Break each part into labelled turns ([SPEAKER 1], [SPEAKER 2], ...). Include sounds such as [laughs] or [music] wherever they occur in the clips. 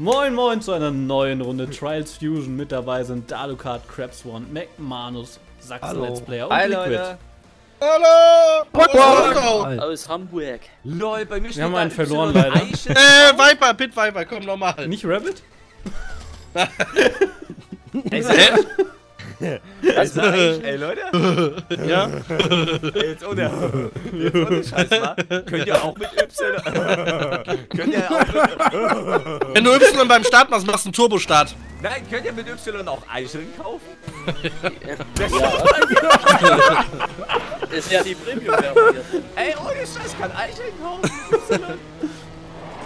[SPEAKER 1] Moin Moin zu einer neuen Runde Trials Fusion. Mit dabei sind Dalukat, Crabswan, McManus, Sachsen Let's Player und
[SPEAKER 2] Hi,
[SPEAKER 1] Liquid.
[SPEAKER 2] Leute.
[SPEAKER 3] Hallo!
[SPEAKER 4] Wow.
[SPEAKER 2] Aus Hamburg. Lol, bei mir steht
[SPEAKER 1] haben
[SPEAKER 2] da
[SPEAKER 1] einen verloren, leider.
[SPEAKER 3] Äh, Viper, Pit Viper, komm nochmal.
[SPEAKER 1] Nicht Rabbit? [laughs]
[SPEAKER 2] Ey, Ey, sag ich, ey, Leute. [laughs]
[SPEAKER 3] Ja?
[SPEAKER 2] Ey, jetzt ohne, jetzt ohne Scheiß, wa? Könnt ihr auch mit Y... [laughs] könnt ihr auch mit...
[SPEAKER 3] Wenn du Y beim Start machst, machst du einen Turbostart.
[SPEAKER 2] Nein, könnt ihr mit Y auch Eicheln kaufen? [laughs]
[SPEAKER 4] Ist ja die Premium-Werbung jetzt.
[SPEAKER 2] Ey, ohne Scheiß, kann Eicheln kaufen? Y?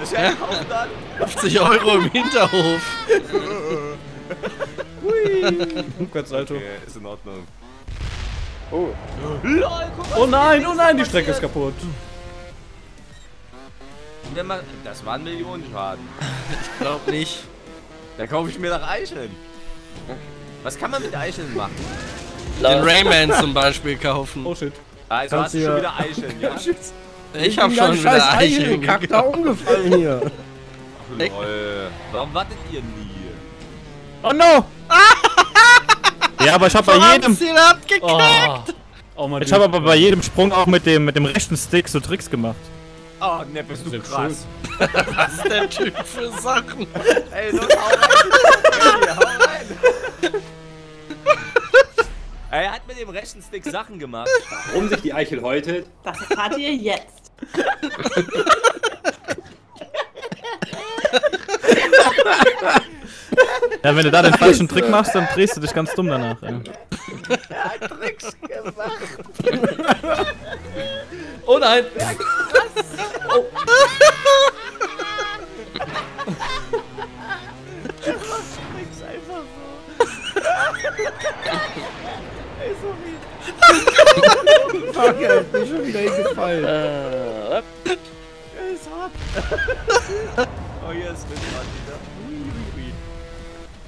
[SPEAKER 2] Das ja kaufen dann?
[SPEAKER 3] 50 Euro im Hinterhof.
[SPEAKER 1] Rückwärts, Alter.
[SPEAKER 2] Okay, ist in Ordnung.
[SPEAKER 4] Oh.
[SPEAKER 2] LOL, guck mal.
[SPEAKER 1] Oh nein, oh nein, die Strecke ist kaputt.
[SPEAKER 2] Das war ein Millionenschaden. [laughs]
[SPEAKER 3] Glaub nicht.
[SPEAKER 2] Da kaufe ich mir doch Eicheln. Was kann man mit Eicheln machen?
[SPEAKER 3] Den Rayman zum [laughs] Beispiel kaufen.
[SPEAKER 1] Oh shit.
[SPEAKER 2] Also
[SPEAKER 5] Kannst
[SPEAKER 2] hast du schon wieder Eicheln, ja? [laughs]
[SPEAKER 3] Ich hab
[SPEAKER 5] bin
[SPEAKER 3] schon
[SPEAKER 5] ganz scheiß
[SPEAKER 3] wieder Eicheln
[SPEAKER 5] Eichelkack da umgefallen hier.
[SPEAKER 2] Lol. Warum wartet ihr nie?
[SPEAKER 5] Oh no! [laughs] ja, aber ich habe bei jedem,
[SPEAKER 3] Ziel abgekackt.
[SPEAKER 1] Oh, oh mein
[SPEAKER 5] ich habe aber bei jedem Sprung auch mit dem mit dem rechten Stick so Tricks gemacht.
[SPEAKER 2] Oh, ne, bist du krass. [laughs]
[SPEAKER 3] Was ist der Typ für Sachen?
[SPEAKER 2] Ey, los, [laughs] hau rein. Ey, hau rein. Ey, Er hat mit dem rechten Stick Sachen gemacht.
[SPEAKER 6] Warum sich die Eichel häutet?
[SPEAKER 7] Das erfahrt ihr jetzt.
[SPEAKER 5] Ja, wenn du da den [laughs] falschen Trick machst, dann drehst du dich ganz dumm danach. Ey.
[SPEAKER 2] Er hat Tricks gemacht.
[SPEAKER 1] Oh nein.
[SPEAKER 2] Tricks einfach so. [laughs] Ey, sorry.
[SPEAKER 5] Fuck, ey, bin schon wieder hingefallen.
[SPEAKER 4] Äh.
[SPEAKER 2] Er ist hart. [laughs] oh, hier ist Windrad wieder.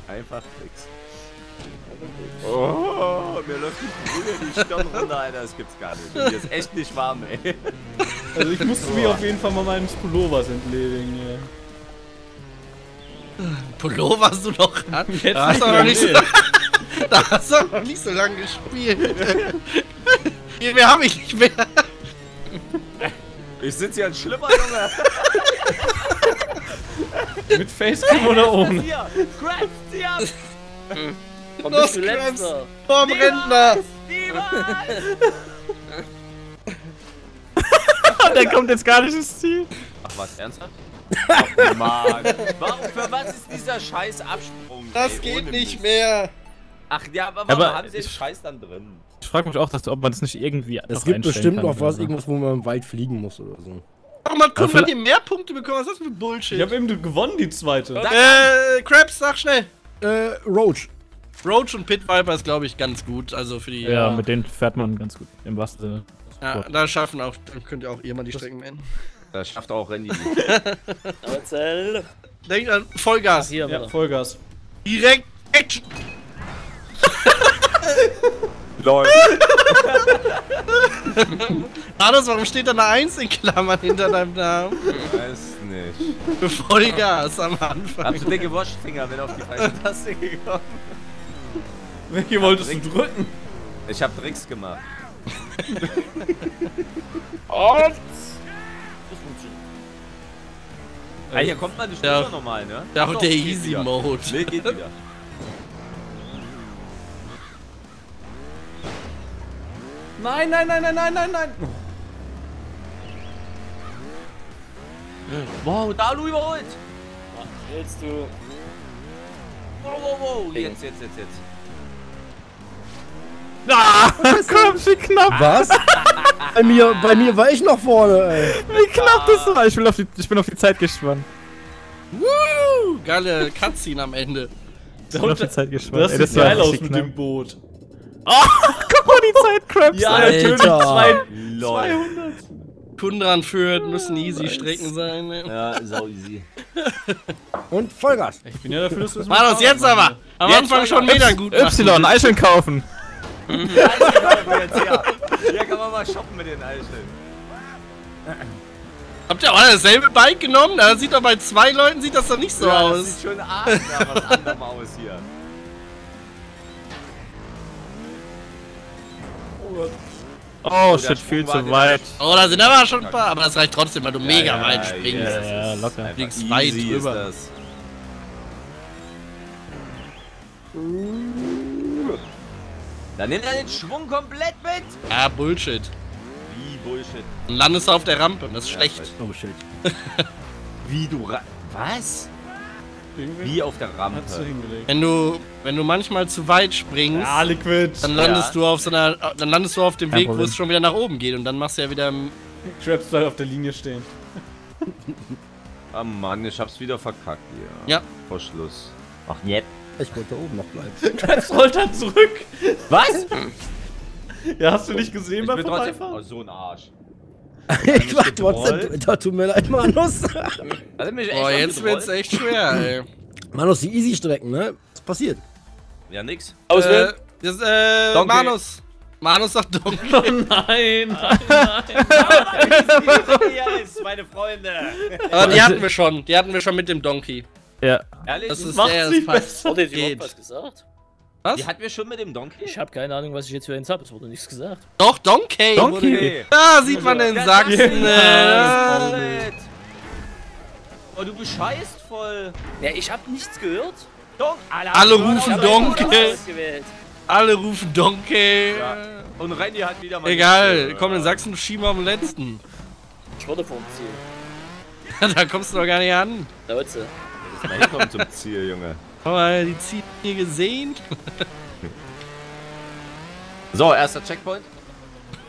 [SPEAKER 2] Einfach Tricks. Oh, mir läuft die Brühe die Stirn runter, Alter. Das gibt's gar nicht. Hier ist echt nicht warm, ey.
[SPEAKER 1] Also ich musste mir auf jeden Fall mal meines Pullovers entledigen. Ja.
[SPEAKER 3] Pullover hast du noch an?
[SPEAKER 1] Jetzt
[SPEAKER 3] Da hast du noch nicht so, [laughs] da hast du noch nicht so lange gespielt. Hier [laughs] mehr habe ich nicht mehr.
[SPEAKER 2] Ich sitze hier ein Schlimmer, Junge. [laughs] [laughs]
[SPEAKER 1] Mit Facecam oder ohne?
[SPEAKER 2] Hier, Crabs, hier.
[SPEAKER 4] Komm,
[SPEAKER 3] Los,
[SPEAKER 4] bist du letzter.
[SPEAKER 3] Vorm Rentner. [laughs]
[SPEAKER 5] Der kommt jetzt gar nicht ins Ziel.
[SPEAKER 2] Ach, was, ernsthaft? Ach, [laughs] Mann. Warum, für was ist dieser scheiß Absprung?
[SPEAKER 3] Das
[SPEAKER 2] ey,
[SPEAKER 3] geht nicht
[SPEAKER 2] mich?
[SPEAKER 3] mehr.
[SPEAKER 2] Ach ja, aber warum
[SPEAKER 5] Aber
[SPEAKER 2] haben sie den Scheiß dann drin?
[SPEAKER 5] Ich frage mich auch, dass, ob man das nicht irgendwie
[SPEAKER 6] Es gibt bestimmt
[SPEAKER 5] kann
[SPEAKER 6] noch was, irgendwas, wo man im Wald fliegen muss oder so.
[SPEAKER 3] Warum hat
[SPEAKER 5] vielleicht-
[SPEAKER 3] die mehr Punkte bekommen? Was ist das für Bullshit?
[SPEAKER 1] Ich habe eben gewonnen, die zweite.
[SPEAKER 3] äh, Krabs, sag schnell.
[SPEAKER 6] Äh, Roach.
[SPEAKER 3] Roach und Pit Viper ist, glaube ich, ganz gut. Also für die.
[SPEAKER 5] Ja, mit denen fährt man ganz gut, im wahrsten Sinne.
[SPEAKER 3] Ja, da schaffen auch, könnt ihr auch ihr mal die Strecken nennen.
[SPEAKER 2] Das schafft auch Randy. [laughs]
[SPEAKER 3] Denkt an Vollgas.
[SPEAKER 4] Hier,
[SPEAKER 1] Ja. Vollgas.
[SPEAKER 3] Direkt Action.
[SPEAKER 2] Lol. [laughs]
[SPEAKER 3] Anders, warum steht da eine 1 in Klammern hinter deinem Namen?
[SPEAKER 2] Weiß nicht.
[SPEAKER 3] Vollgas am Anfang.
[SPEAKER 2] Hast du dicke Wurstfinger, wenn auf die falsche Taste gekommen
[SPEAKER 1] Welche wolltest du drücken?
[SPEAKER 2] Ich hab Tricks gemacht. [laughs]
[SPEAKER 4] Und.
[SPEAKER 2] Ah, hier kommt man nicht
[SPEAKER 3] Ja.
[SPEAKER 2] rüber normal, ne?
[SPEAKER 3] Ja, auch der Easy. Mode.
[SPEAKER 2] Nee, geht wieder. [laughs]
[SPEAKER 1] Nein, nein, nein, nein, nein, nein, nein.
[SPEAKER 2] Wow, Dalu überholt!
[SPEAKER 4] Was willst du?
[SPEAKER 2] Wow, wow, wow. Jetzt, jetzt, jetzt, jetzt.
[SPEAKER 5] Ah, komm, wie knapp,
[SPEAKER 6] Was? [laughs] bei, mir, bei mir war ich noch vorne, ey.
[SPEAKER 5] wie knapp das war. Ich bin auf die, ich bin auf die Zeit gespannt.
[SPEAKER 3] Woo! Geile Cutscene am Ende.
[SPEAKER 5] Ich bin auf die Zeit gespannt.
[SPEAKER 1] Das
[SPEAKER 5] Ey,
[SPEAKER 1] sieht geil aus mit
[SPEAKER 5] knapp.
[SPEAKER 1] dem Boot. [laughs]
[SPEAKER 5] Guck mal, die Zeit, Krabs.
[SPEAKER 1] Ja, natürlich.
[SPEAKER 3] Alter.
[SPEAKER 1] Zwei,
[SPEAKER 2] Lol.
[SPEAKER 1] 200.
[SPEAKER 3] Kundran führt, müssen easy Strecken sein. Ne?
[SPEAKER 2] Ja, sau easy. [laughs]
[SPEAKER 6] Und Vollgas.
[SPEAKER 1] Ich bin ja dafür, dass du es
[SPEAKER 3] War das jetzt aber? Am
[SPEAKER 2] Jetzt
[SPEAKER 3] Anfang schon
[SPEAKER 2] das.
[SPEAKER 3] Metern gut.
[SPEAKER 5] Y, Eicheln kaufen.
[SPEAKER 2] Eicheln kaufen jetzt her. Hier kann man mal shoppen mit den Eicheln.
[SPEAKER 3] Habt ihr auch alle dasselbe Bike genommen? Da sieht doch bei zwei Leuten sieht das doch nicht so
[SPEAKER 2] ja, das
[SPEAKER 3] aus.
[SPEAKER 2] sieht schon arg nach was anderem aus hier.
[SPEAKER 5] Oh,
[SPEAKER 2] der
[SPEAKER 5] shit, viel zu weit.
[SPEAKER 3] Oh, da sind aber schon ein paar. Aber das reicht trotzdem, weil du mega
[SPEAKER 2] ja,
[SPEAKER 3] weit
[SPEAKER 2] ja,
[SPEAKER 3] springst.
[SPEAKER 2] ja,
[SPEAKER 5] Ja, locker.
[SPEAKER 2] Einfach
[SPEAKER 3] Fliegst weit drüber.
[SPEAKER 2] Dann nimmt er den Schwung komplett mit.
[SPEAKER 3] Ja, Bullshit.
[SPEAKER 2] Wie Bullshit.
[SPEAKER 3] Dann landest du auf der Rampe und das ist schlecht.
[SPEAKER 6] Oh shit. [laughs]
[SPEAKER 2] Wie du ra Was?
[SPEAKER 1] Irgendwie
[SPEAKER 2] Wie auf der Rampe.
[SPEAKER 1] Hast du hingelegt.
[SPEAKER 3] Wenn du, wenn du manchmal zu weit springst,
[SPEAKER 1] Ja, Liquid.
[SPEAKER 3] dann landest
[SPEAKER 2] Ja.
[SPEAKER 3] du auf so einer, dann landest du auf dem
[SPEAKER 5] Kein
[SPEAKER 3] Weg, wo
[SPEAKER 5] Problem.
[SPEAKER 3] es schon wieder nach oben geht und dann machst du ja wieder
[SPEAKER 1] Traps soll auf der Linie stehen.
[SPEAKER 2] Ah Mann, ich hab's wieder verkackt hier.
[SPEAKER 3] Ja.
[SPEAKER 2] Vor Schluss. Ach, jetzt.
[SPEAKER 6] Ich wollte da oben noch bleiben. [laughs]
[SPEAKER 1] Traps rollt dann zurück.
[SPEAKER 2] Was?
[SPEAKER 1] Ja, hast du nicht gesehen
[SPEAKER 2] Ich
[SPEAKER 1] beim. Vorbeifahren?
[SPEAKER 2] Oh, so ein Arsch.
[SPEAKER 6] Ich war trotzdem. Da tut mir leid, Manus.
[SPEAKER 2] Also
[SPEAKER 3] Boah, jetzt wird's echt schwer, ey.
[SPEAKER 6] Manus, die Easy-Strecken, ne? Was passiert?
[SPEAKER 2] Ja, nix.
[SPEAKER 4] Auswählen.
[SPEAKER 3] äh, das, äh,
[SPEAKER 2] Donkey.
[SPEAKER 3] Manus. Manus sagt Donkey. [laughs]
[SPEAKER 1] Oh nein, nein, nein.
[SPEAKER 2] Hier ist, meine Freunde.
[SPEAKER 3] Aber die hatten wir schon. Die hatten wir schon mit dem Donkey.
[SPEAKER 5] Ja.
[SPEAKER 2] Ehrlich?
[SPEAKER 3] Das ist
[SPEAKER 1] Macht's
[SPEAKER 3] der,
[SPEAKER 1] nicht
[SPEAKER 3] das passt.
[SPEAKER 4] Jetzt
[SPEAKER 3] Geht.
[SPEAKER 4] überhaupt was gesagt?
[SPEAKER 3] Was?
[SPEAKER 2] die hatten wir schon mit dem Donkey?
[SPEAKER 4] Ich habe keine Ahnung, was ich jetzt für eins habe. Es wurde nichts gesagt.
[SPEAKER 3] Doch, Donkey.
[SPEAKER 5] Donkey.
[SPEAKER 3] Da sieht man den
[SPEAKER 2] Ja,
[SPEAKER 3] Sachsen.
[SPEAKER 2] Oh, du bescheißt voll.
[SPEAKER 4] Ja, ich habe nichts gehört.
[SPEAKER 2] Donk. Alle,
[SPEAKER 3] Alle rufen
[SPEAKER 4] Ich
[SPEAKER 3] Donkey. alle rufen Donkey.
[SPEAKER 2] Ja. Und Randy hat wieder mal.
[SPEAKER 3] Egal,
[SPEAKER 2] nicht,
[SPEAKER 3] komm, in Sachsen schieben wir am letzten.
[SPEAKER 4] Ich wurde vom Ziel. [laughs]
[SPEAKER 3] da kommst du doch gar nicht an.
[SPEAKER 4] Leute.
[SPEAKER 2] Mal kommt zum Ziel, Junge.
[SPEAKER 3] Guck mal, die Ziele hier gesehen. [laughs]
[SPEAKER 2] So, erster Checkpoint.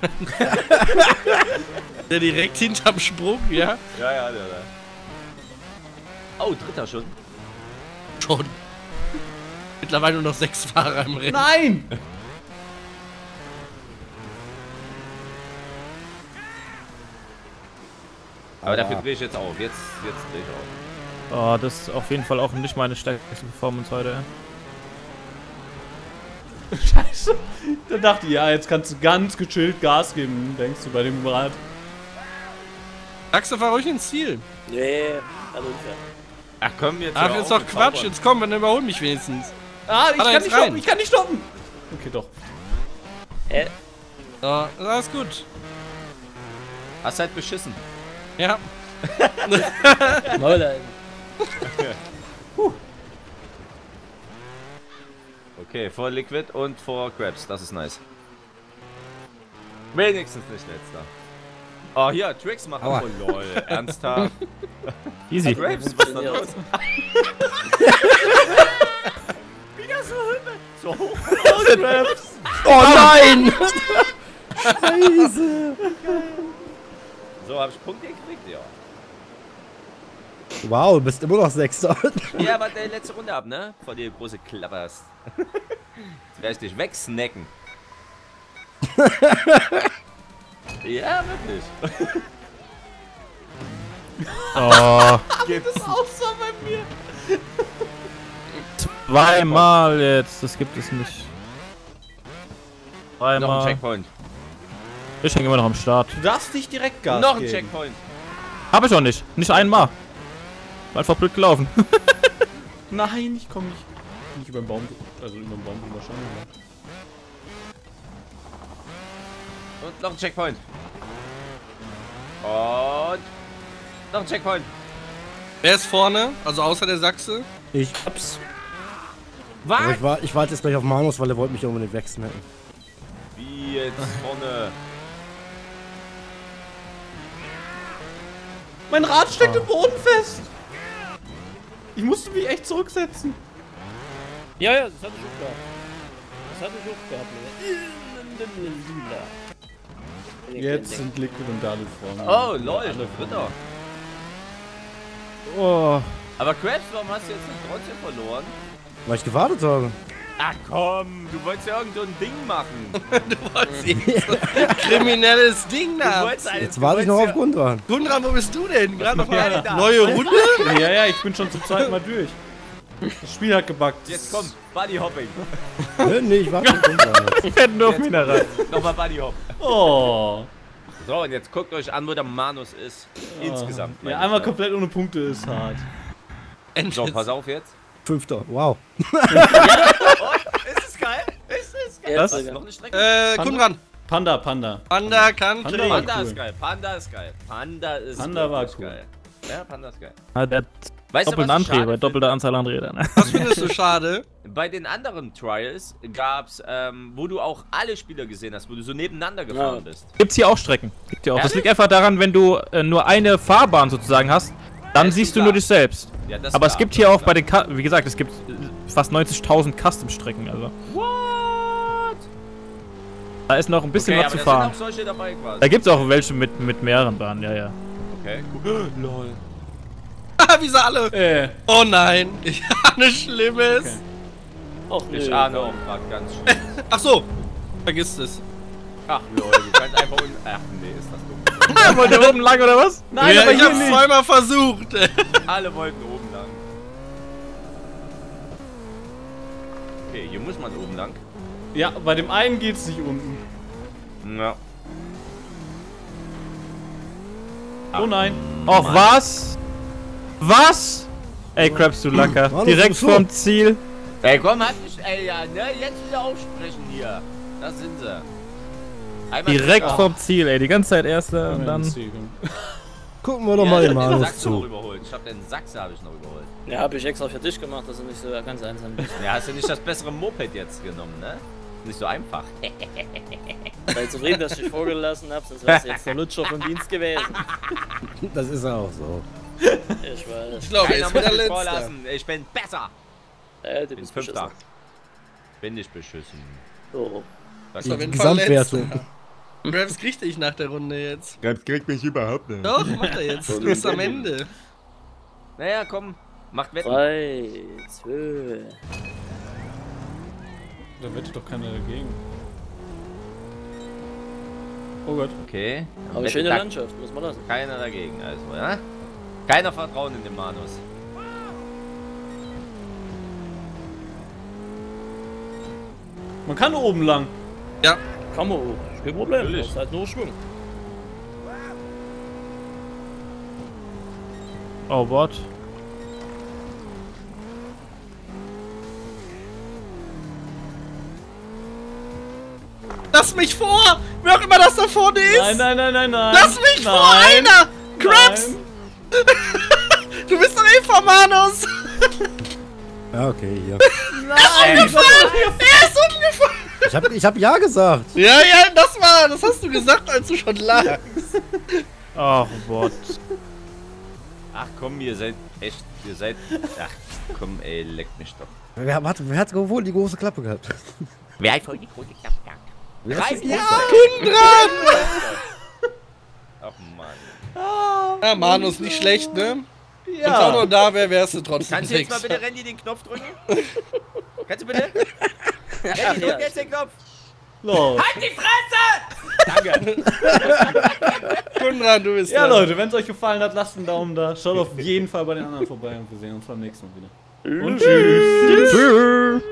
[SPEAKER 2] [laughs]
[SPEAKER 3] Der direkt hinterm Sprung, ja?
[SPEAKER 2] Ja, ja, ja, ja. Oh, dritter schon.
[SPEAKER 3] Schon. Mittlerweile nur noch sechs Fahrer im Rennen.
[SPEAKER 1] Nein!
[SPEAKER 2] Aber dafür drehe ich jetzt auf. Jetzt, jetzt drehe ich auf.
[SPEAKER 5] Oh, das ist auf jeden Fall auch nicht meine stärkste Performance heute. [laughs]
[SPEAKER 1] Scheiße. Da dachte ich, ja, jetzt kannst du ganz gechillt Gas geben, denkst du bei dem Rad.
[SPEAKER 3] Axel, fahr ruhig ins Ziel.
[SPEAKER 4] Nee, also unfair.
[SPEAKER 2] Ach komm, jetzt.
[SPEAKER 3] Ach, jetzt doch Quatsch. Jetzt komm, dann überhol mich wenigstens.
[SPEAKER 1] Ah, ich kann nicht
[SPEAKER 3] rein.
[SPEAKER 1] stoppen, ich kann nicht stoppen. Okay, doch.
[SPEAKER 4] Hä?
[SPEAKER 3] So, alles gut.
[SPEAKER 2] Hast halt beschissen.
[SPEAKER 3] Ja. [laughs]
[SPEAKER 4] Maul. [laughs]
[SPEAKER 2] Okay, vor Liquid und vor Krabs. Das ist nice. Wenigstens nicht letzter. Oh, hier, Tricks machen.
[SPEAKER 6] Aua.
[SPEAKER 2] Oh, lol. Ernsthaft? [laughs]
[SPEAKER 5] Easy.
[SPEAKER 2] Krabs, was ist da los? [laughs]
[SPEAKER 6] Oh nein! Scheiße!
[SPEAKER 2] So, hab ich Punkte gekriegt, ja.
[SPEAKER 6] Wow, du bist immer noch Sechster.
[SPEAKER 2] Ja, aber der letzte Runde ab, ne? Vor dir große Klappe hast. [laughs] Jetzt werde ich dich wegsnacken. ja, wirklich.
[SPEAKER 5] Oh,
[SPEAKER 2] Gibt's.
[SPEAKER 5] zweimal jetzt. Das gibt es nicht.
[SPEAKER 2] Noch ein
[SPEAKER 5] Zweimal.
[SPEAKER 2] Checkpoint.
[SPEAKER 5] Ich hänge immer noch am Start.
[SPEAKER 1] Du darfst nicht direkt Gas
[SPEAKER 2] Noch ein
[SPEAKER 1] geben.
[SPEAKER 2] Checkpoint.
[SPEAKER 5] Hab ich auch nicht. Nicht einmal. War Einfach blöd gelaufen. [laughs]
[SPEAKER 1] Nein, ich komme nicht. Nicht über den Baum, also über den Baum drüber schauen.
[SPEAKER 2] Und noch ein Checkpoint. Und noch ein Checkpoint.
[SPEAKER 3] Wer ist vorne? Also außer der Sachse?
[SPEAKER 6] Ich
[SPEAKER 4] Ups.
[SPEAKER 6] Aber ich, war, ich warte jetzt gleich auf Manus, weil er wollte mich unbedingt wechseln.
[SPEAKER 2] Wie jetzt vorne?
[SPEAKER 1] Mein Rad steckt im Boden fest. Ich musste mich echt zurücksetzen.
[SPEAKER 4] Ja, ja, das hatte ich auch gehabt. Das hatte ich auch gehabt. ne?
[SPEAKER 1] Jetzt sind Liquid und Dalu vorne.
[SPEAKER 2] Oh, lol, dritter.
[SPEAKER 5] Oh.
[SPEAKER 2] Aber Krabs, warum hast du jetzt nicht trotzdem verloren?
[SPEAKER 6] Weil ich gewartet habe.
[SPEAKER 2] Ach komm, du wolltest ja irgend so ein Ding machen. [laughs]
[SPEAKER 3] Kriminelles Ding
[SPEAKER 2] Du
[SPEAKER 3] da.
[SPEAKER 2] wolltest ein-
[SPEAKER 6] Jetzt
[SPEAKER 2] du
[SPEAKER 6] warte ich noch auf Gundran.
[SPEAKER 3] Gundram, wo bist du denn? Gerade noch [laughs] mal
[SPEAKER 2] da.
[SPEAKER 3] neue Runde? [laughs]
[SPEAKER 1] Ja, ja, ich bin schon zum zweiten Mal durch. Das Spiel hat gebackt.
[SPEAKER 2] Jetzt komm, Buddy Hopping.
[SPEAKER 6] Nee, ich warte auf Gundran.
[SPEAKER 5] Ich hätte nur auf Mineral.
[SPEAKER 2] Nochmal Buddy Hop.
[SPEAKER 1] Oh.
[SPEAKER 2] So, und jetzt guckt euch an, wo der Manus ist. Insgesamt. meine
[SPEAKER 1] Ja, einmal komplett ohne Punkte ist hart.
[SPEAKER 2] ne? So, pass auf jetzt.
[SPEAKER 6] Fünfter. Wow.
[SPEAKER 2] Ist es geil? Ist es geil? Was? Noch eine Strecke?
[SPEAKER 3] Äh, Kunran.
[SPEAKER 1] Panda, Panda.
[SPEAKER 3] Panda Country.
[SPEAKER 1] Panda
[SPEAKER 2] Panda
[SPEAKER 1] cool.
[SPEAKER 2] ist geil. Panda ist geil. Panda ist
[SPEAKER 1] Panda war cool.
[SPEAKER 2] geil. Ja, Panda ist geil.
[SPEAKER 5] Ah, Der hat
[SPEAKER 2] Weißt
[SPEAKER 5] doppelten
[SPEAKER 2] was ich schade
[SPEAKER 5] Antrieb,
[SPEAKER 2] finde?
[SPEAKER 5] doppelte Anzahl an Rädern.
[SPEAKER 3] Was findest du schade? [laughs]
[SPEAKER 2] Bei den anderen Trials gab's, ähm, wo du auch alle Spieler gesehen hast, wo du so nebeneinander gefahren
[SPEAKER 4] Ja.
[SPEAKER 2] bist.
[SPEAKER 5] Gibt's hier auch Strecken. Gibt hier auch. Das liegt einfach daran, wenn du äh, nur eine Fahrbahn sozusagen hast, dann
[SPEAKER 2] Ja,
[SPEAKER 5] siehst du
[SPEAKER 2] klar.
[SPEAKER 5] nur dich selbst.
[SPEAKER 2] Ja, das
[SPEAKER 5] Aber es gibt hier auch
[SPEAKER 2] klar.
[SPEAKER 5] bei den, Ka wie gesagt, es gibt äh, fast 90.000 Custom-Strecken. Also
[SPEAKER 2] What?
[SPEAKER 5] da ist noch ein bisschen
[SPEAKER 2] okay,
[SPEAKER 5] was zu fahren.
[SPEAKER 2] sind auch solche dabei quasi.
[SPEAKER 5] Da gibt's auch welche mit, mit mehreren Bahnen, ja, ja.
[SPEAKER 2] Okay, cool. [gasps] Lol.
[SPEAKER 3] Ah, [laughs] wie sie alle.
[SPEAKER 1] Äh,
[SPEAKER 3] Oh nein. [laughs] Ich ahne Schlimmes.
[SPEAKER 4] Ach,
[SPEAKER 2] Ich
[SPEAKER 4] nö,
[SPEAKER 2] ahne auch grad ganz schön. [laughs]
[SPEAKER 3] Ach so. Vergiss es.
[SPEAKER 2] Ach lol, du kannst einfach. Ach nee, ist das dumm.
[SPEAKER 5] Wollt ihr oben lang oder was?
[SPEAKER 1] nein,
[SPEAKER 3] ja,
[SPEAKER 1] aber
[SPEAKER 3] ich hab's
[SPEAKER 1] nicht.
[SPEAKER 3] zweimal versucht.
[SPEAKER 2] Alle wollten oben lang. Okay, hier muss man oben lang.
[SPEAKER 1] Ja, bei dem einen geht's nicht unten.
[SPEAKER 2] Ja.
[SPEAKER 1] Oh nein.
[SPEAKER 5] Och, was? Was? Ey, Krabs, du Lacker.
[SPEAKER 6] Mann,
[SPEAKER 5] Direkt
[SPEAKER 6] was ist
[SPEAKER 5] vorm Ziel.
[SPEAKER 2] Ey, komm, halt dich, ey, ja, ne, jetzt wieder aufsprechen hier. Da sind sie. Einmal
[SPEAKER 5] Direkt
[SPEAKER 2] Ach,
[SPEAKER 5] vorm Ziel, ey. Die ganze Zeit erster und dann.
[SPEAKER 6] Gucken wir doch
[SPEAKER 2] ja,
[SPEAKER 6] mal
[SPEAKER 2] ich
[SPEAKER 6] den
[SPEAKER 2] hab den
[SPEAKER 6] Manus
[SPEAKER 2] Sachse noch
[SPEAKER 6] zu.
[SPEAKER 2] überholt. Ich hab den Sachse habe ich noch überholt.
[SPEAKER 4] Ja, hab ich extra für dich gemacht, dass du nicht so ganz einsam bist.
[SPEAKER 2] Ja, hast du nicht das bessere Moped jetzt genommen, ne? Nicht so einfach. [laughs]
[SPEAKER 4] Sei zufrieden, dass ich dich vorgelassen hab, sonst wärst du jetzt der Lutscher vom Dienst gewesen. [laughs]
[SPEAKER 6] Das ist auch so.
[SPEAKER 4] Ich weiß.
[SPEAKER 3] Ich glaube, er ist wieder
[SPEAKER 2] mich
[SPEAKER 3] letzter.
[SPEAKER 2] vorlassen. Ich bin besser.
[SPEAKER 4] Äh, du
[SPEAKER 2] Ich bin
[SPEAKER 4] bist
[SPEAKER 2] Fünfter.
[SPEAKER 4] beschissen.
[SPEAKER 2] Bin ich beschissen.
[SPEAKER 4] So.
[SPEAKER 3] Ist auf
[SPEAKER 2] doch.
[SPEAKER 3] jeden Fall
[SPEAKER 6] Gesamtwertung.
[SPEAKER 3] letzter. [laughs] Raps kriegt dich nach der Runde jetzt.
[SPEAKER 8] Das kriegt mich überhaupt nicht.
[SPEAKER 3] Doch, macht er jetzt. Du bist am Ende.
[SPEAKER 2] Naja, komm. Macht Wetten.
[SPEAKER 4] Drei, zwei.
[SPEAKER 1] Da wettet doch keiner dagegen. Oh Gott.
[SPEAKER 2] Okay.
[SPEAKER 4] Aber
[SPEAKER 2] Wette
[SPEAKER 4] schöne Landschaft, muss man lassen.
[SPEAKER 2] Keiner dagegen, also, ja? Keiner Vertrauen in den Manus.
[SPEAKER 1] Man kann oben lang.
[SPEAKER 3] Ja.
[SPEAKER 4] Kann man hoch. Kein Problem.
[SPEAKER 2] Natürlich.
[SPEAKER 4] Das ist halt nur Schwung.
[SPEAKER 5] Oh, what?
[SPEAKER 3] Lass mich vor! Wer auch immer das da vorne ist!
[SPEAKER 1] Nein, nein, nein, nein, nein.
[SPEAKER 3] Lass mich
[SPEAKER 1] nein,
[SPEAKER 3] vor, einer! Krabs!
[SPEAKER 1] Nein. [laughs]
[SPEAKER 3] Du bist doch Eva Manus!
[SPEAKER 6] Ja, [laughs] okay, hier.
[SPEAKER 3] Er ist umgefallen!
[SPEAKER 6] Ich hab, ich hab ja gesagt.
[SPEAKER 3] Ja, ja, das war, das hast du gesagt, als du schon lagst.
[SPEAKER 5] Ach, what?
[SPEAKER 2] Ach komm, ihr seid echt, ihr seid. Ach komm, ey, leck mich doch.
[SPEAKER 6] Wer, warte, wer hat wohl die große Klappe gehabt?
[SPEAKER 2] Wer hat voll die Kohle geklappt?
[SPEAKER 6] Wer hat die-
[SPEAKER 2] Ach Mann.
[SPEAKER 3] Ja, Manus, nicht schlecht, ne? Wenn ich auch noch da wäre, wärst du trotzdem
[SPEAKER 2] Kannst du jetzt mal bitte Randy den Knopf drücken? Kannst du bitte? Randy, drück jetzt den Knopf!
[SPEAKER 1] Los.
[SPEAKER 3] Konrad, [laughs] du bist
[SPEAKER 1] Ja,
[SPEAKER 3] dran.
[SPEAKER 1] Leute, wenn es euch gefallen hat, lasst einen Daumen da. Schaut auf jeden Fall bei den anderen vorbei und wir sehen uns beim nächsten Mal wieder. Und tschüss.
[SPEAKER 5] Tschüss.